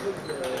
truc.